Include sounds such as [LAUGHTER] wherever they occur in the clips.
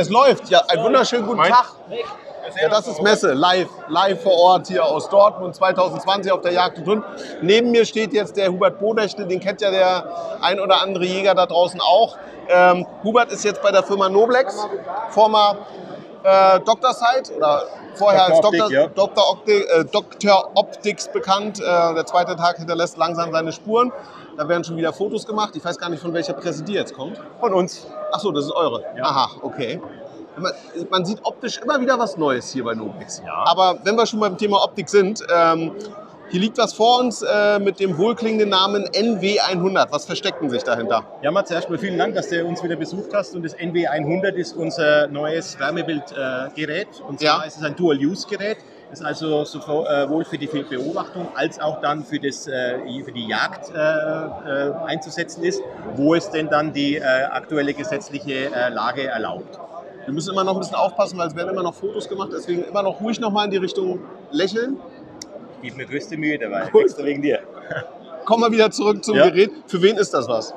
Es läuft. Ja, einen wunderschönen guten. Tag. Ja, das ist Messe, live, live vor Ort hier aus Dortmund 2020 auf der Jagd und Hund. Neben mir steht jetzt der Hubert Bodechtel, den kennt ja der ein oder andere Jäger da draußen auch. Ähm, Hubert ist jetzt bei der Firma Noblex, former äh, Dr. Sight oder vorher Dr. als Optik, Dr. ja. Dr. Opti äh, Dr. Optics bekannt. Äh, der zweite Tag hinterlässt langsam seine Spuren. Da werden schon wieder Fotos gemacht. Ich weiß gar nicht, von welcher Presse die jetzt kommt. Von uns. Ach so, das ist eure. Ja. Aha, okay. Man, man sieht optisch immer wieder was Neues hier bei Noblex. Ja. Aber wenn wir schon beim Thema Optik sind, ähm, hier liegt was vor uns äh, mit dem wohlklingenden Namen NW100. Was versteckt denn sich dahinter? Ja, Mats, erstmal vielen Dank, dass du uns wieder besucht hast. Und das NW100 ist unser neues Wärmebildgerät. Und zwar Ja. ist es ein Dual-Use-Gerät. Das ist also sowohl für die Beobachtung als auch dann für, das, äh, für die Jagd äh, äh, einzusetzen ist, wo es denn dann die äh, aktuelle gesetzliche äh, Lage erlaubt. Wir müssen immer noch ein bisschen aufpassen, weil es werden immer noch Fotos gemacht. Deswegen immer noch ruhig noch mal in die Richtung lächeln. Gebe mir größte Mühe dabei, Gut. extra wegen dir. [LAUGHS] Kommen wir wieder zurück zum Ja. Gerät. Für wen ist das was?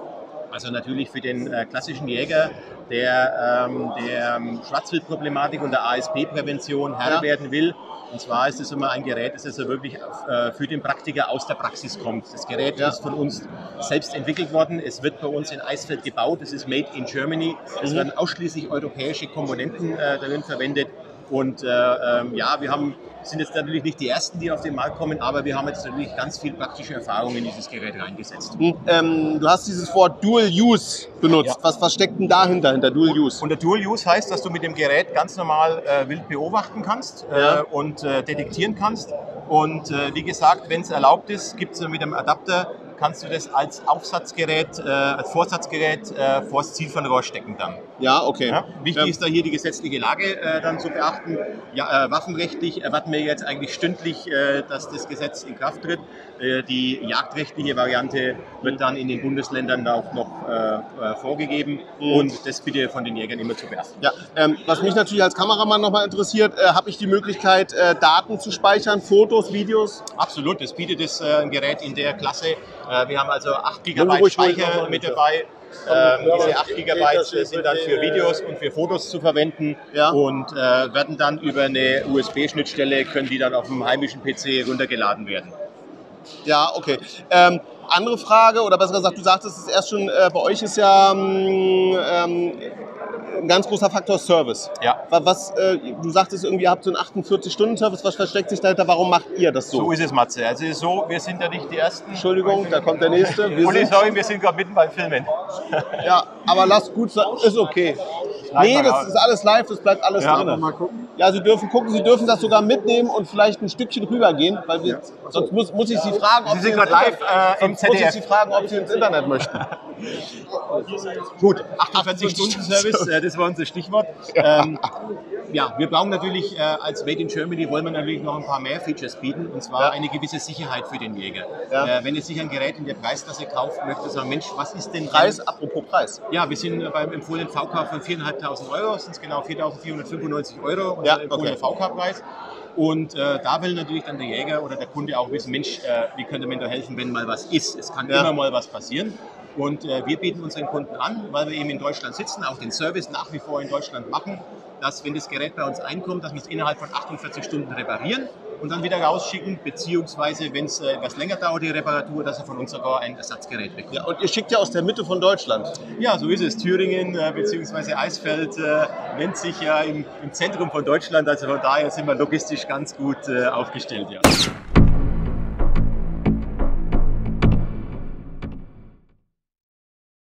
Also natürlich für den äh, klassischen Jäger, der ähm, der ähm, Schwarzwildproblematik und der ASP-Prävention Herr Ja. werden will. Und zwar ist es immer ein Gerät, das also wirklich äh, für den Praktiker aus der Praxis kommt. Das Gerät Ja. ist von uns selbst entwickelt worden. Es wird bei uns in Eisfeld gebaut. Es ist made in Germany. Es Mhm. werden ausschließlich europäische Komponenten äh, darin verwendet. Und äh, ähm, ja, wir haben, sind jetzt natürlich nicht die Ersten, die auf den Markt kommen, aber wir haben jetzt natürlich ganz viel praktische Erfahrung in dieses Gerät reingesetzt. Hm, ähm, du hast dieses Wort Dual Use benutzt. Ja. Was, was steckt denn dahinter, hinter Dual Use? Und der Dual Use heißt, dass du mit dem Gerät ganz normal äh, wild beobachten kannst Ja. äh, und äh, detektieren kannst. Und äh, wie gesagt, wenn es erlaubt ist, gibt es mit dem Adapter, kannst du das als Aufsatzgerät, äh, als Vorsatzgerät äh, vors Zielfernrohr stecken dann. Ja, okay. Ja? Wichtig Ähm, ist da hier die gesetzliche Lage äh, dann zu beachten. Ja, äh, waffenrechtlich erwarten wir jetzt eigentlich stündlich, äh, dass das Gesetz in Kraft tritt. Äh, die jagdrechtliche Variante wird dann in den Bundesländern auch noch vorgegeben Mhm. und das bitte von den Jägern immer zu beachten. Ja, ähm, was mich natürlich als Kameramann nochmal interessiert, habe ich die Möglichkeit, Daten zu speichern, Fotos, Videos? Absolut, das bietet das Gerät in der Klasse. Äh, wir haben also 8 GB Speicher mit dabei. Ähm, diese 8 GB sind dann für Videos und für Fotos zu verwenden Ja. und äh, werden dann über eine USB-Schnittstelle, können die dann auf dem heimischen PC runtergeladen werden. Ja, okay. Ähm, andere Frage, oder besser gesagt, du sagtest es erst schon, äh, bei euch ist ja ähm, ähm, ein ganz großer Faktor Service. Ja. Wa- Was, äh, du sagtest irgendwie, ihr habt so einen 48-Stunden-Service, was versteckt sich dahinter, warum macht ihr das so? So ist es, Matze. Also ist so, wir sind ja nicht die Ersten. Entschuldigung, da kommt der Nächste. Wir Uli, sind, sorry, wir sind gerade mitten beim Filmen. [LAUGHS] ja, aber lasst gut sein, ist okay. Nee, das ist alles live, das bleibt alles Ja, drin. mal gucken. Ja, Sie dürfen gucken, Sie dürfen das sogar mitnehmen und vielleicht ein Stückchen rübergehen, weil wir, sonst muss, muss ich Sie fragen, ob Sie sind gerade live Internet- äh, sonst muss ich. Sie fragen, ob Sie ins Internet möchten. [LAUGHS] Gut, 48-Stunden-Service, äh, das war unser Stichwort. Ähm, ja, wir brauchen natürlich äh, als Made in Germany wollen wir natürlich noch ein paar mehr Features bieten und zwar Ja. eine gewisse Sicherheit für den Jäger. Ja. Äh, wenn er sich ein Gerät in der Preisklasse kauft, möchte sagen, Mensch, was ist denn Preis, apropos Preis. Ja, wir sind beim empfohlenen VK von 4.500 Euro, sind genau 4.495 Euro, unser Ja, empfohlener VK-Preis. Und äh, da will natürlich dann der Jäger oder der Kunde auch wissen, Mensch, äh, wie könnte man da helfen, wenn mal was ist. Es kann Ja. immer mal was passieren. Und äh, wir bieten unseren Kunden an, weil wir eben in Deutschland sitzen, auch den Service nach wie vor in Deutschland machen, dass wenn das Gerät bei uns einkommt, dass wir es innerhalb von 48 Stunden reparieren und dann wieder rausschicken, beziehungsweise wenn es äh, etwas länger dauert, die Reparatur, dass er von uns sogar ein Ersatzgerät bekommt. Ja, und ihr schickt ja aus der Mitte von Deutschland. Ja, so ist es. Thüringen äh, bzw. Eisfeld äh, nennt sich ja im, im Zentrum von Deutschland. Also von daher sind wir logistisch ganz gut äh, aufgestellt. Ja.